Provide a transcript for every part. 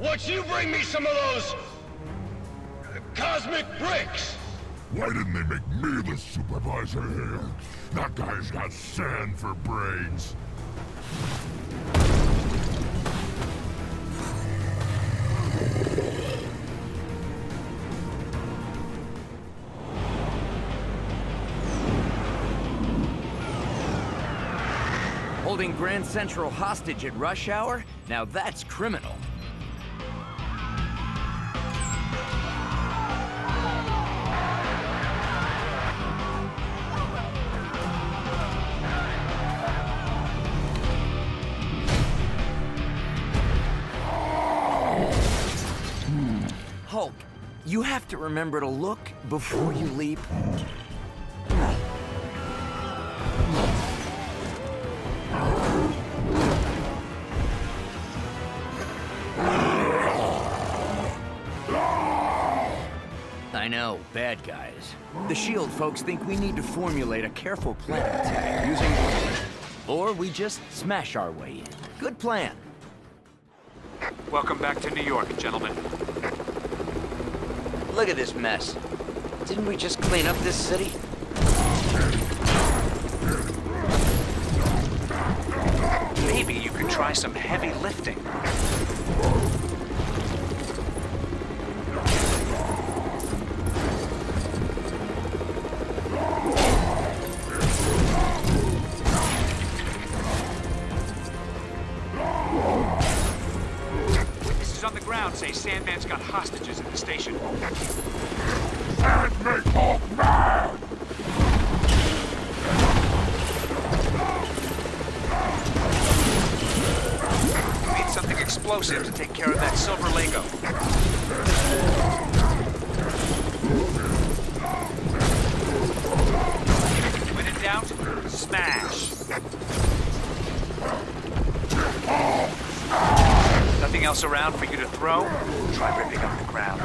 Won't you bring me some of those... uh, cosmic bricks? Why didn't they make me the supervisor here? That guy's got sand for brains. Holding Grand Central hostage at rush hour? Now that's criminal. To remember to look before you leap. I know, bad guys. The SHIELD folks think we need to formulate a careful plan attack using... Or we just smash our way in. Good plan. Welcome back to New York, gentlemen. Look at this mess. Didn't we just clean up this city? Maybe you could try some heavy lifting. Say Sandman's got hostages at the station. And make Hulk mad! Need something explosive to take care of that silver Lego. When in doubt, smash. Nothing else around for you to throw? Try ripping up the ground.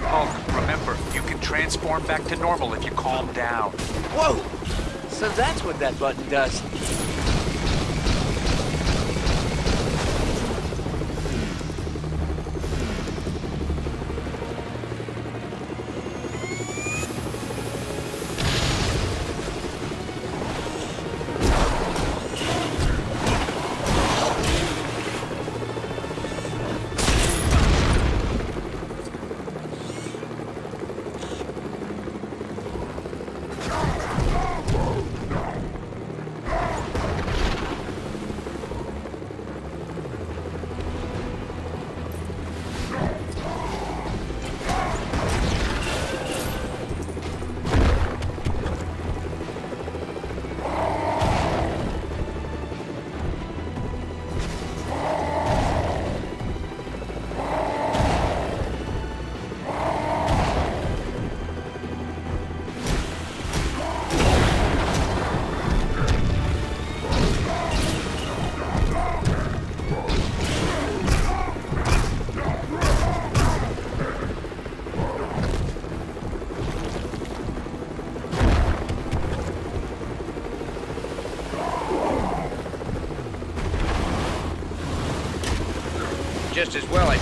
Hulk, remember, you can transform back to normal if you calm down. Whoa! So that's what that button does.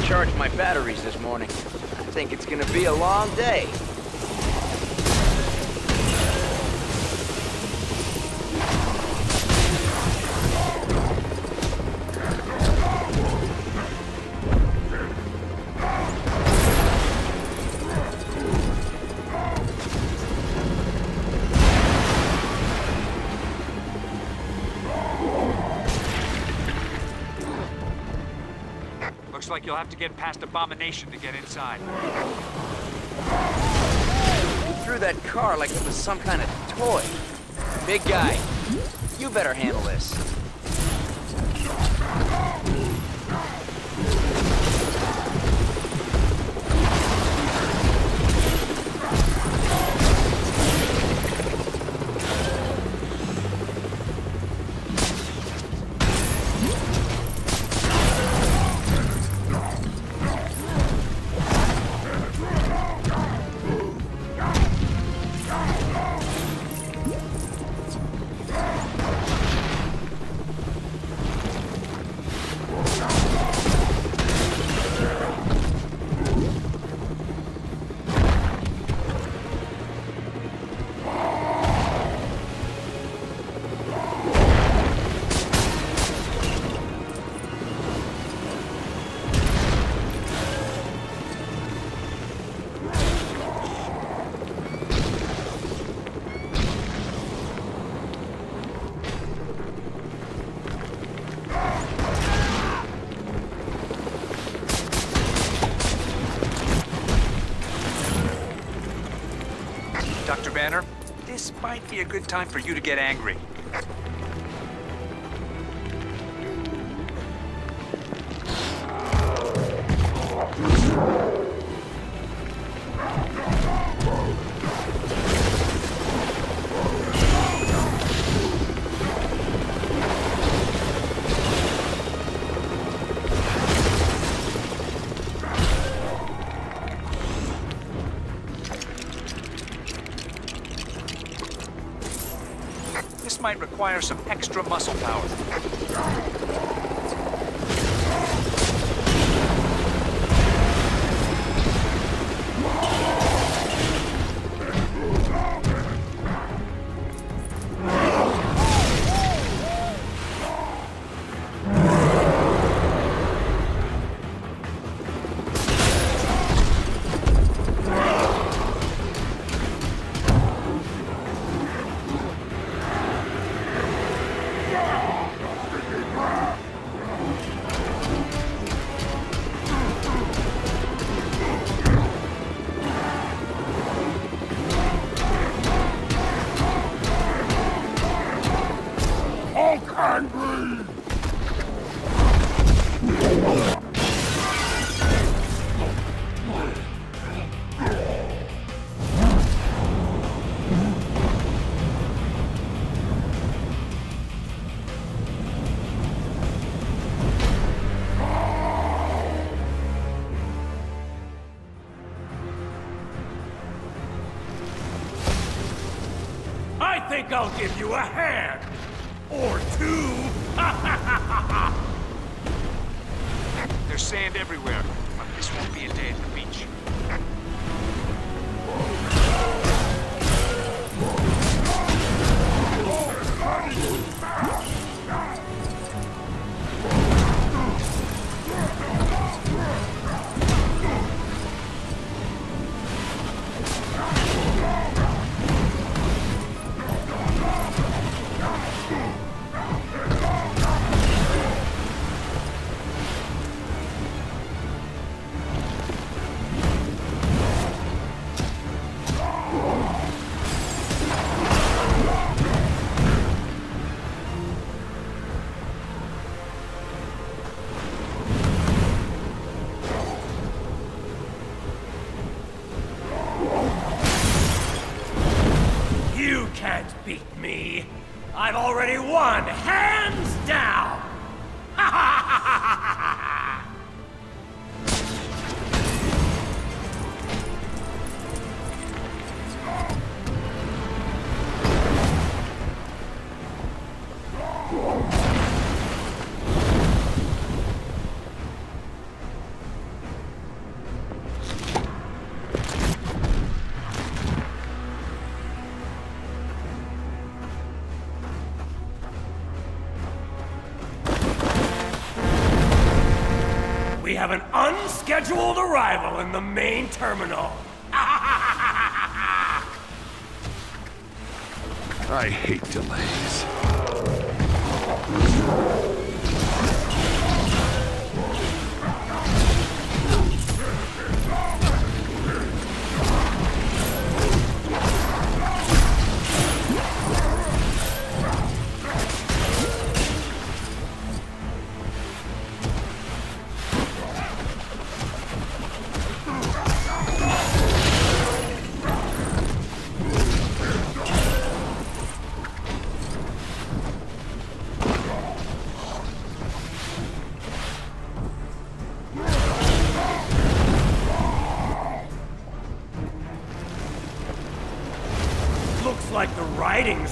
Charged my batteries this morning. I think it's gonna be a long day. Looks like you'll have to get past Abomination to get inside. You threw that car like it was some kind of toy. Big guy, you better handle this. Might be a good time for you to get angry. Require some extra muscle power. Think I'll give you a hand. Or two. There's sand everywhere, this won't be a day already won, have an unscheduled arrival in the main terminal. I hate delays.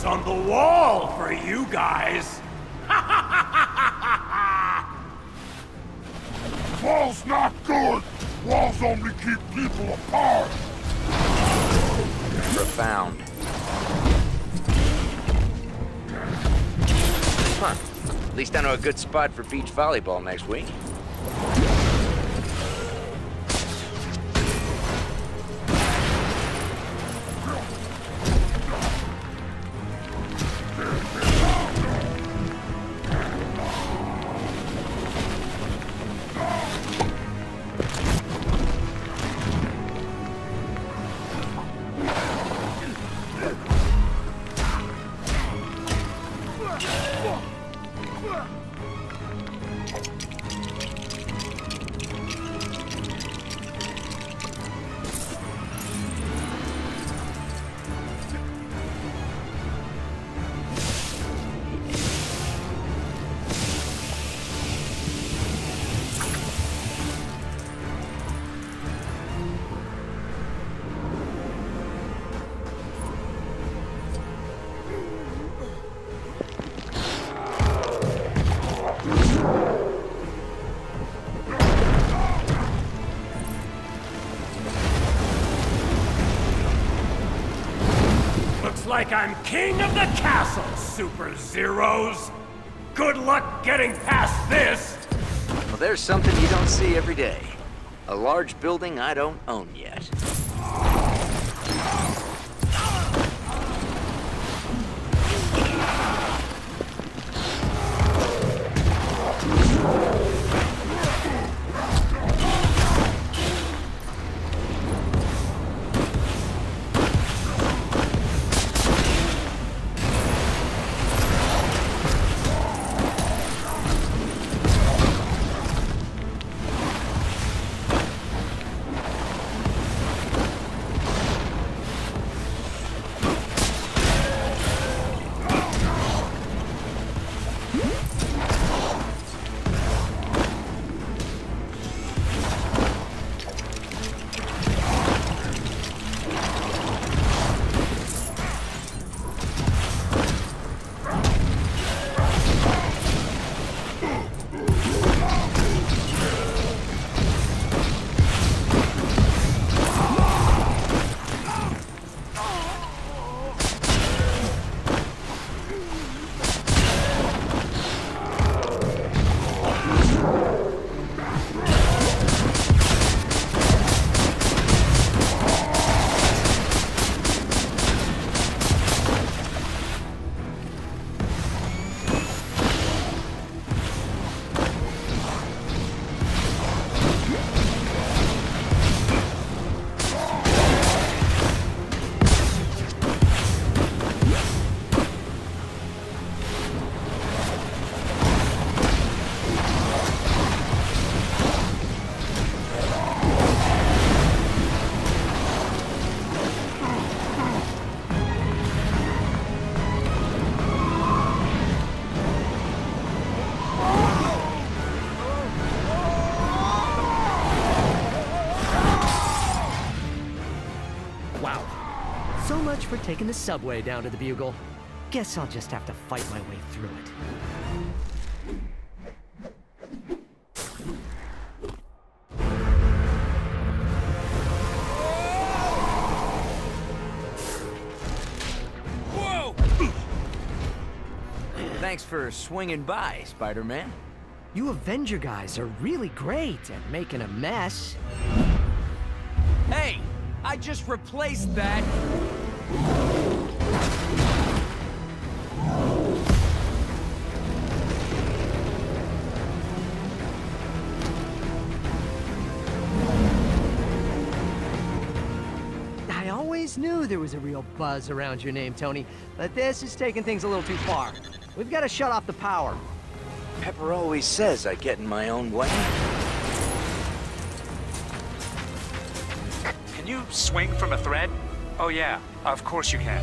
On the wall for you guys. Walls not good! Walls only keep people apart! Profound. Huh. At least I know a good spot for beach volleyball next week. Like I'm king of the castle, Super Zeros. Good luck getting past this. Well, there's something you don't see every day. A large building I don't own yet. Taking the subway down to the Bugle. Guess I'll just have to fight my way through it. Thanks for swinging by, Spider-Man. You Avenger guys are really great at making a mess. Hey, I just replaced that. Always knew there was a real buzz around your name, Tony, but this is taking things a little too far. We've got to shut off the power. Pepper always says I get in my own way. Can you swing from a thread? Oh yeah, of course you can.